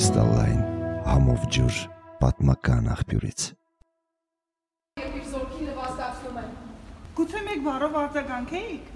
կրիստալային համով ջուր պատմական աղբյուրից։ Երբ իր զորքի նվաստացնում են։ Գուցե մեկ բառով արձագանքեիք։